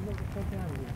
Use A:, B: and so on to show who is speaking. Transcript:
A: 那个车这样子